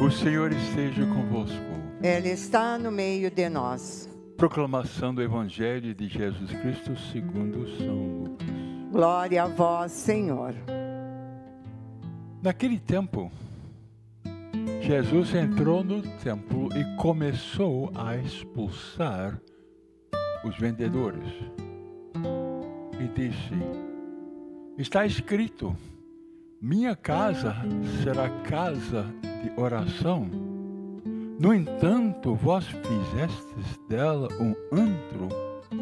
O Senhor esteja convosco. Ele está no meio de nós. Proclamação do Evangelho de Jesus Cristo segundo São Lucas. Glória a vós, Senhor. Naquele tempo, Jesus entrou no templo e começou a expulsar os vendedores. E disse: Está escrito: Minha casa será casa de oração. No entanto, vós fizestes dela um antro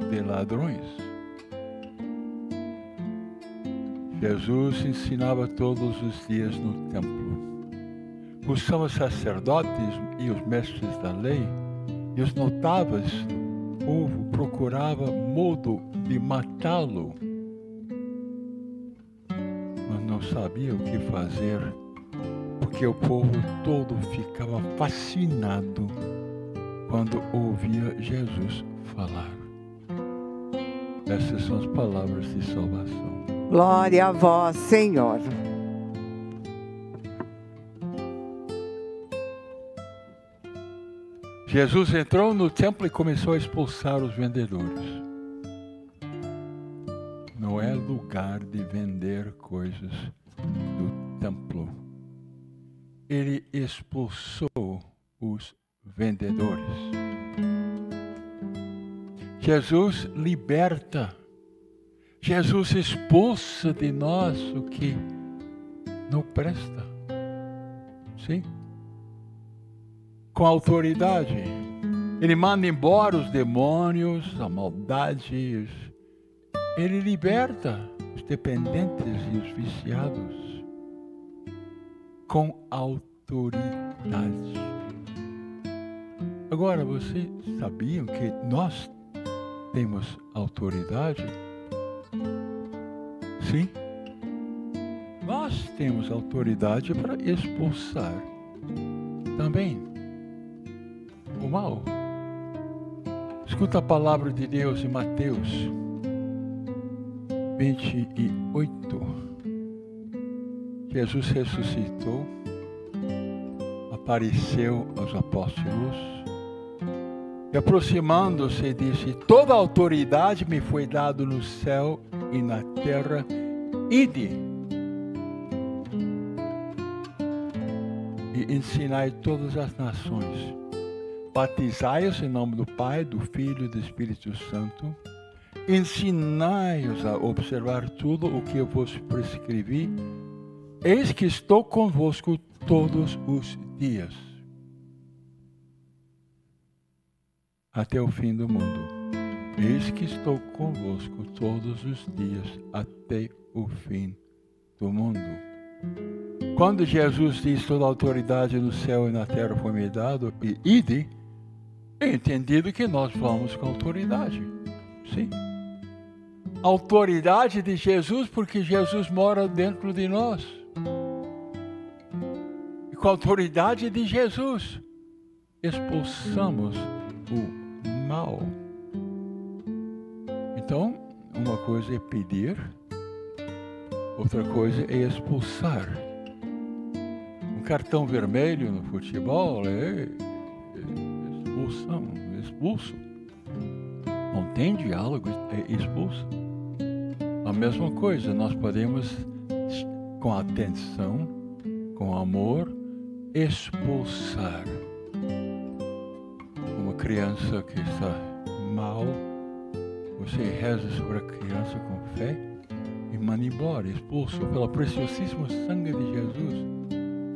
de ladrões. Jesus ensinava todos os dias no templo. Os sumos sacerdotes e os mestres da lei e os notáveis do povo procuravam modo de matá-lo, não sabia o que fazer, porque o povo todo ficava fascinado quando ouvia Jesus falar. Essas são as palavras de salvação. Glória a vós, Senhor. Jesus entrou no templo e começou a expulsar os vendedores. Lugar de vender coisas no templo. Ele expulsou os vendedores. Jesus liberta. Jesus expulsa de nós o que não presta. Sim? Com autoridade. Ele manda embora os demônios, a maldade. Ele liberta os dependentes e os viciados com autoridade. Agora, vocês sabiam que nós temos autoridade? Sim. Nós temos autoridade para expulsar também o mal. Escuta a palavra de Deus em Mateus 28. Jesus ressuscitou, apareceu aos apóstolos e aproximando-se disse: Toda autoridade me foi dada no céu e na terra. Ide e ensinai todas as nações. Batizai-os em nome do Pai, do Filho e do Espírito Santo. Ensinai-os a observar tudo o que eu vos prescrevi. Eis que estou convosco todos os dias, até o fim do mundo. Eis que estou convosco todos os dias até o fim do mundo. Quando Jesus diz toda a autoridade no céu e na terra foi me dado, e ide, é entendido que nós vamos com autoridade. Sim. Autoridade de Jesus, porque Jesus mora dentro de nós. E com a autoridade de Jesus, expulsamos o mal. Então, uma coisa é pedir, outra coisa é expulsar. Um cartão vermelho no futebol é expulsão, expulso. Não tem diálogo, é expulso. A mesma coisa, nós podemos, com atenção, com amor, expulsar uma criança que está mal você reza sobre a criança com fé e manda embora, expulso pelo preciosíssimo sangue de Jesus.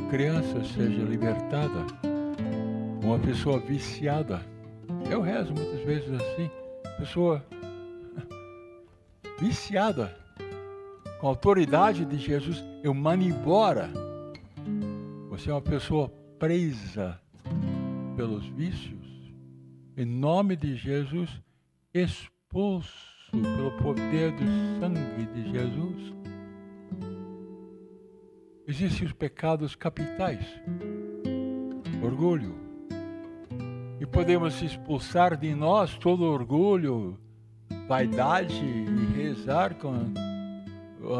A criança seja libertada. Uma pessoa viciada. Eu rezo muitas vezes assim. Pessoa viciada. Com a autoridade de Jesus, eu mando embora. Você é uma pessoa presa pelos vícios. Em nome de Jesus, expulso pelo poder do sangue de Jesus. Existem os pecados capitais, orgulho. E podemos expulsar de nós todo orgulho, vaidade rezar com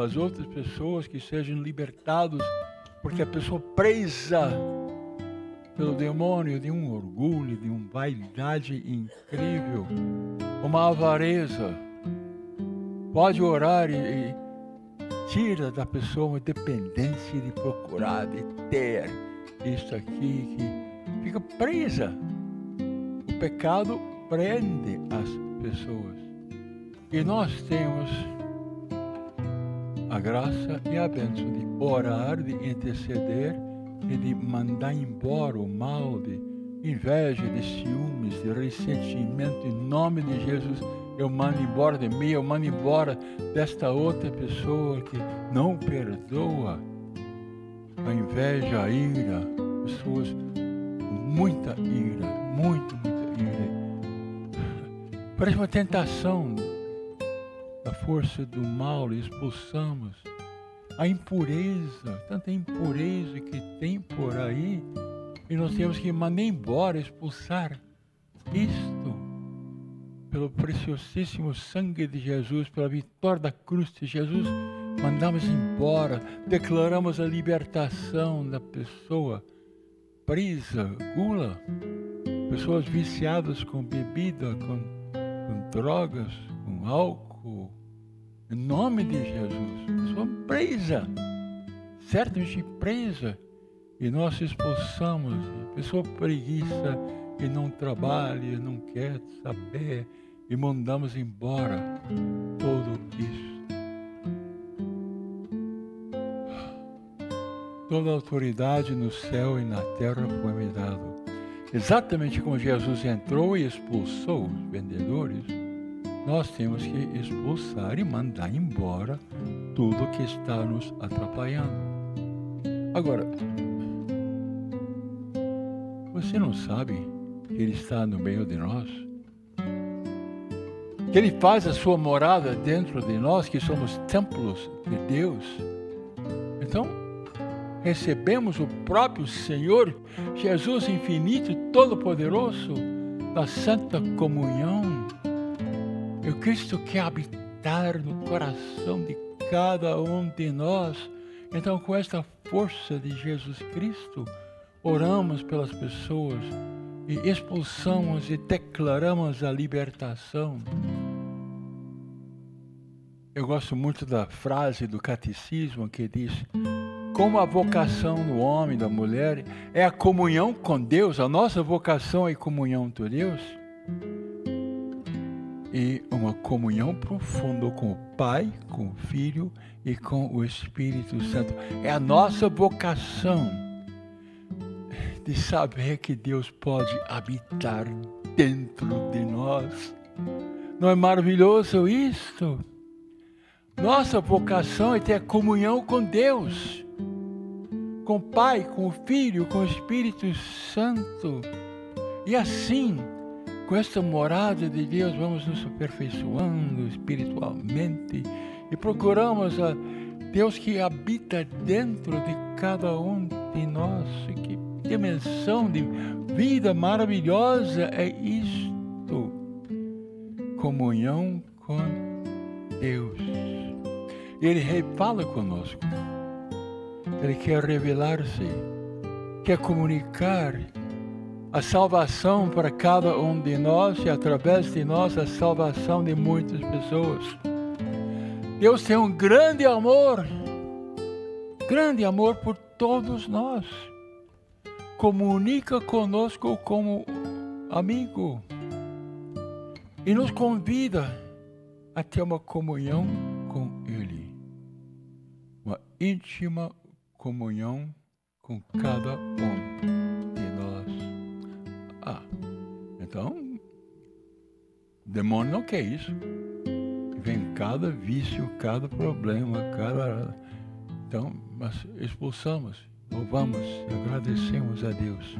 as outras pessoas que sejam libertados, porque a pessoa presa pelo demônio de um orgulho, de uma vaidade incrível, uma avareza. Pode orar e, e tira da pessoa uma dependência de procurar, de ter isso aqui, que fica presa. O pecado prende as pessoas. E nós temos a graça e a bênção de orar, de interceder e de mandar embora o mal de inveja, de ciúmes, de ressentimento. Em nome de Jesus, eu mando embora de mim, eu mando embora desta outra pessoa que não perdoa. A inveja, a ira, pessoas com muita ira, muito, muita ira. Parece uma tentação da força do mal expulsamos a impureza, tanta impureza que tem por aí, e nós temos que mandar embora, expulsar isto pelo preciosíssimo sangue de Jesus, pela vitória da cruz de Jesus, mandamos embora, declaramos a libertação da pessoa presa, gula, pessoas viciadas com bebida, com, com drogas, com álcool, em nome de Jesus, pessoa presa, certamente presa, e nós expulsamos, a pessoa preguiça e não trabalha, não quer saber, e mandamos embora tudo isso. Toda autoridade no céu e na terra foi me dado. Exatamente como Jesus entrou e expulsou os vendedores, nós temos que expulsar e mandar embora tudo que está nos atrapalhando. Agora, você não sabe que Ele está no meio de nós? Que Ele faz a sua morada dentro de nós, que somos templos de Deus? Então, recebemos o próprio Senhor, Jesus infinito todo-poderoso, da Santa Comunhão o Cristo quer habitar no coração de cada um de nós. Então, com esta força de Jesus Cristo, oramos pelas pessoas e expulsamos e declaramos a libertação. Eu gosto muito da frase do catecismo que diz: como a vocação do homem, da mulher, é a comunhão com Deus, a nossa vocação é comunhão com Deus e uma comunhão profunda com o Pai, com o Filho e com o Espírito Santo. É a nossa vocação de saber que Deus pode habitar dentro de nós. Não é maravilhoso isto? Nossa vocação é ter comunhão com Deus, com o Pai, com o Filho, com o Espírito Santo. E assim, com esta morada de Deus, vamos nos aperfeiçoando espiritualmente e procuramos a Deus que habita dentro de cada um de nós. Que dimensão de vida maravilhosa é isto! Comunhão com Deus. Ele fala conosco. Ele quer revelar-se, quer comunicar a salvação para cada um de nós e através de nós a salvação de muitas pessoas. Deus tem um grande amor, grande amor por todos nós. Comunica conosco como amigo e nos convida a ter uma comunhão com Ele, uma íntima comunhão com cada um. Então, demônio não quer isso. Vem cada vício, cada problema, cada. Então, nós expulsamos, louvamos, agradecemos a Deus.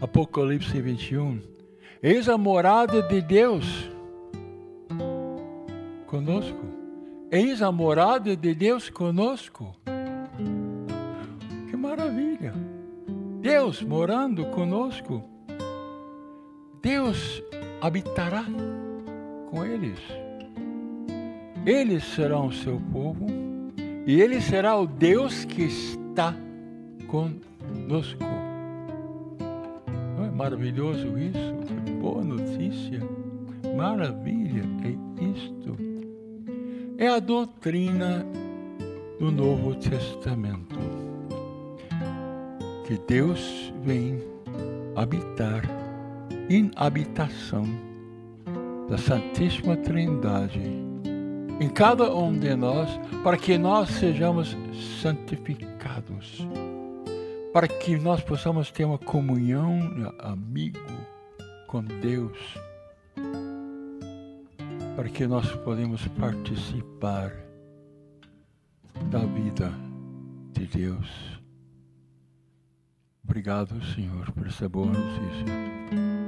Apocalipse 21. Eis a morada de Deus conosco. Eis a morada de Deus conosco. Que maravilha! Deus morando conosco. Deus habitará com eles. Eles serão o seu povo e ele será o Deus que está conosco. maravilhoso isso, que boa notícia, maravilha é isto. É a doutrina do Novo Testamento, que Deus vem habitar em habitação da Santíssima Trindade em cada um de nós, para que nós sejamos santificados, para que nós possamos ter uma comunhão, amigo com Deus, para que nós podemos participar da vida de Deus. Obrigado, Senhor, por essa boa notícia.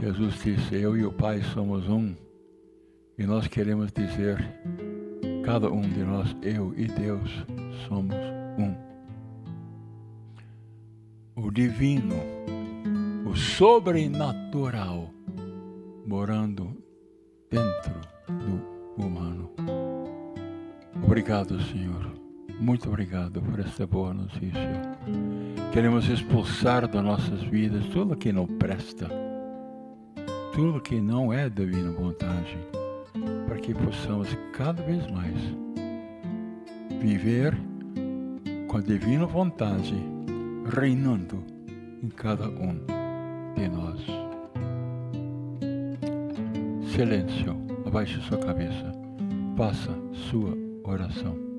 Jesus disse: Eu e o Pai somos um. E nós queremos dizer, cada um de nós, eu e Deus, somos um. O divino, o sobrenatural, morando dentro do humano. Obrigado, Senhor. Muito obrigado por esta boa notícia. Queremos expulsar das nossas vidas tudo que não presta tudo que não é divina vontade, para que possamos cada vez mais viver com a divina vontade reinando em cada um de nós. Silêncio, abaixe sua cabeça, faça sua oração.